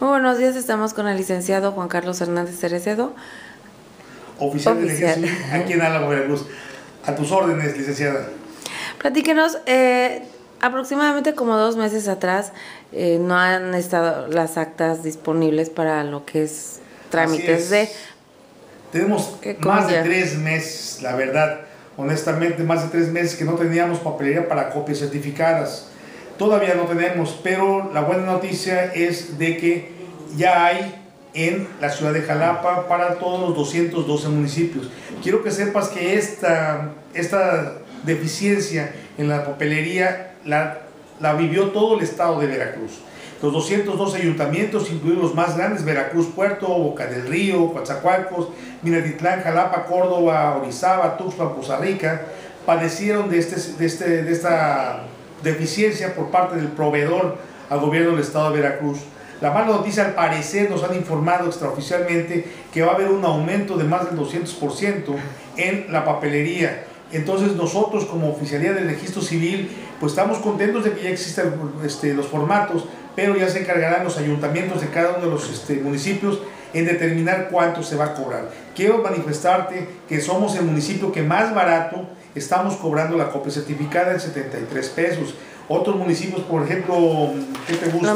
Muy buenos días, estamos con el licenciado Juan Carlos Hernández Cerecedo. Oficial, Oficial. de aquí en Álamo, Veracruz. A tus órdenes, licenciada. Platíquenos, eh, aproximadamente como dos meses atrás eh, no han estado las actas disponibles para lo que es trámites de... Tenemos más de tres meses, la verdad, honestamente, más de tres meses que no teníamos papelería para copias certificadas. Todavía no tenemos, pero la buena noticia es de que ya hay en la ciudad de Jalapa para todos los 212 municipios. Quiero que sepas que esta, esta deficiencia en la papelería la, la vivió todo el estado de Veracruz. Los 212 ayuntamientos, incluidos los más grandes, Veracruz, Puerto, Boca del Río, Coatzacoalcos, Minatitlán, Jalapa, Córdoba, Orizaba, Tuxpan, Poza Rica, padecieron de, este, de, este, de esta deficiencia por parte del proveedor al gobierno del estado de Veracruz. La mala noticia, al parecer, nos han informado extraoficialmente que va a haber un aumento de más del 200% en la papelería. Entonces nosotros como Oficialía del Registro Civil, pues estamos contentos de que ya existen este, los formatos, pero ya se encargarán los ayuntamientos de cada uno de los este, municipios en determinar cuánto se va a cobrar. Quiero manifestarte que somos el municipio que más barato estamos cobrando la copia certificada en 73 pesos. Otros municipios, por ejemplo, ¿qué te gusta?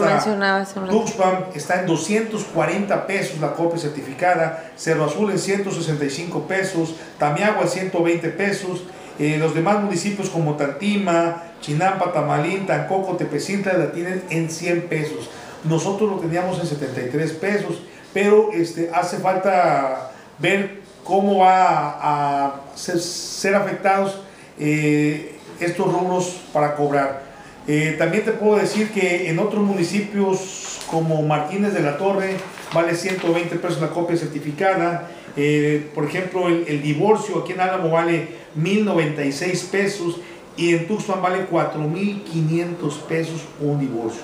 Tuxpan está en 240 pesos la copia certificada, Cerro Azul en 165 pesos, Tamiagua en 120 pesos, eh, los demás municipios como Tantima, Chinampa, Tamalín, Tancoco, Tepecintla la tienen en 100 pesos. Nosotros lo teníamos en 73 pesos, pero este, hace falta ver cómo va a ser, afectados eh, estos rubros para cobrar. Eh, también te puedo decir que en otros municipios como Martínez de la Torre vale 120 pesos la copia certificada. Eh, por ejemplo, el, divorcio aquí en Álamo vale 1096 pesos y en Tuxpan vale 4500 pesos un divorcio.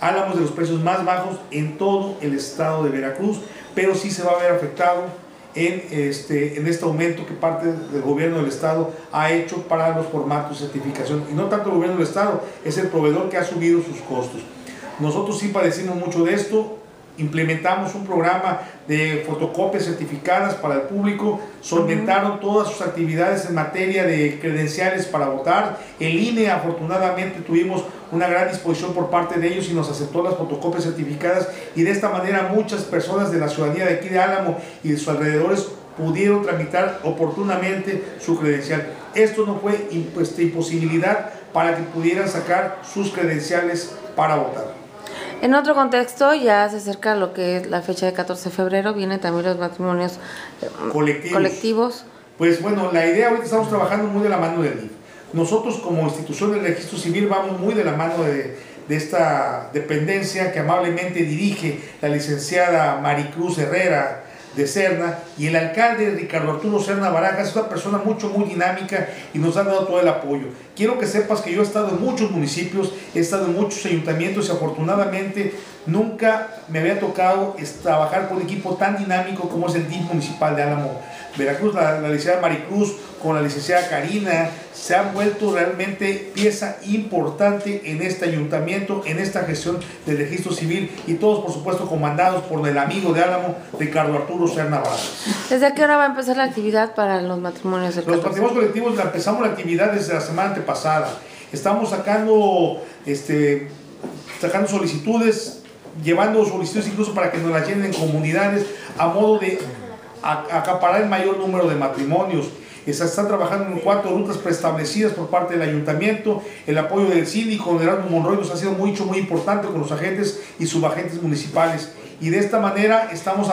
Álamo de los precios más bajos en todo el estado de Veracruz, pero sí se va a ver afectado en este, en este aumento que parte del gobierno del Estado ha hecho para los formatos de certificación. Y no tanto el gobierno del Estado, es el proveedor que ha subido sus costos. Nosotros sí padecimos mucho de esto, implementamos un programa de fotocopias certificadas para el público, solventaron todas sus actividades en materia de credenciales para votar. El INE, afortunadamente, tuvimos una gran disposición por parte de ellos y nos aceptó las fotocopias certificadas y de esta manera muchas personas de la ciudadanía de aquí de Álamo y de sus alrededores pudieron tramitar oportunamente su credencial. Esto no fue pues, imposibilidad para que pudieran sacar sus credenciales para votar. En otro contexto, ya se acerca lo que es la fecha de 14 de febrero, vienen también los matrimonios eh, colectivos. Pues bueno, la idea ahorita estamos trabajando muy de la mano del DIF. Nosotros como institución del registro civil vamos muy de la mano de, de esta dependencia que amablemente dirige la licenciada Maricruz Herrera, de Serna y el alcalde Ricardo Arturo Serna Barajas es una persona mucho, muy dinámica y nos ha dado todo el apoyo. Quiero que sepas que yo he estado en muchos municipios, he estado en muchos ayuntamientos y afortunadamente nunca me había tocado trabajar con un equipo tan dinámico como es el DIF municipal de Álamo. Veracruz, la, la licenciada Maricruz, con la licenciada Karina, se han vuelto realmente pieza importante en este ayuntamiento, en esta gestión del registro civil y todos por supuesto comandados por el amigo de Álamo, Ricardo Arturo Serna ¿Desde qué hora va a empezar la actividad para los matrimonios del Los matrimonios colectivos empezamos la actividad desde la semana antepasada. Estamos sacando, este, sacando solicitudes, llevando solicitudes incluso para que nos las llenen en comunidades a modo de acaparar el mayor número de matrimonios. Están trabajando en cuatro rutas preestablecidas por parte del ayuntamiento. El apoyo del síndico, de Erasmo Monroy, nos ha sido muy, muy importante con los agentes y subagentes municipales. Y de esta manera estamos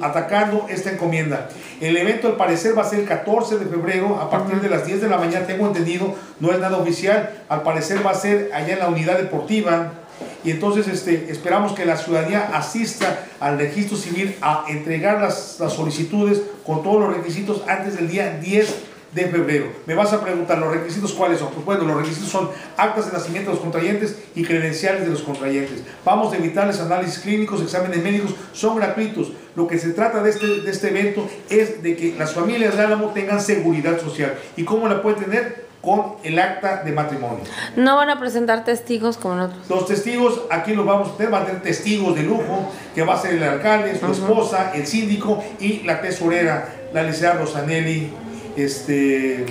atacando esta encomienda. El evento al parecer va a ser el 14 de febrero a partir de las 10 de la mañana, tengo entendido, no es nada oficial. Al parecer va a ser allá en la unidad deportiva y entonces este, esperamos que la ciudadanía asista al registro civil a entregar las, las solicitudes con todos los requisitos antes del día 10 de febrero. Me vas a preguntar, ¿los requisitos cuáles son? Pues bueno, los requisitos son actas de nacimiento de los contrayentes y credenciales de los contrayentes. Vamos a evitarles análisis clínicos, exámenes médicos, son gratuitos. Lo que se trata de este, de este evento es de que las familias de Álamo tengan seguridad social. ¿Y cómo la puede tener? con el acta de matrimonio. No van a presentar testigos como nosotros. Los testigos, aquí los vamos a tener, van a tener testigos de lujo, que va a ser el alcalde, su esposa, el síndico y la tesorera, la licenciada Rosanelli este,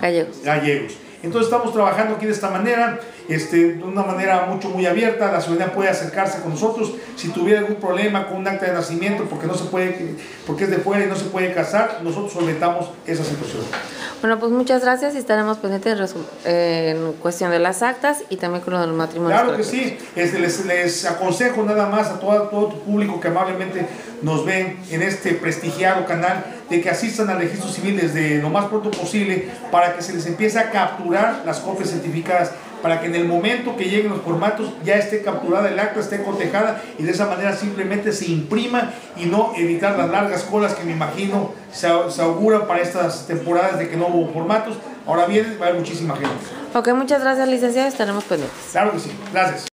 Gallegos. Gallegos. Entonces estamos trabajando aquí de esta manera, este, de una manera mucho muy abierta, la ciudadanía puede acercarse con nosotros, si tuviera algún problema con un acta de nacimiento porque no se puede, porque es de fuera y no se puede casar, nosotros solventamos esa situación. Bueno, pues muchas gracias y estaremos pendientes en cuestión de las actas y también con lo del matrimonio. Claro que sí, este, les, les, aconsejo nada más a todo, todo tu público que amablemente nos ven en este prestigiado canal de que asistan al registro civil desde lo más pronto posible para que se les empiece a capturar las copias certificadas para que en el momento que lleguen los formatos ya esté capturada el acta, esté cotejada y de esa manera simplemente se imprima y no evitar las largas colas que me imagino se, se auguran para estas temporadas de que no hubo formatos. Ahora bien, va a haber muchísima gente. Ok, muchas gracias licenciado, estaremos pendientes. Claro que sí, gracias.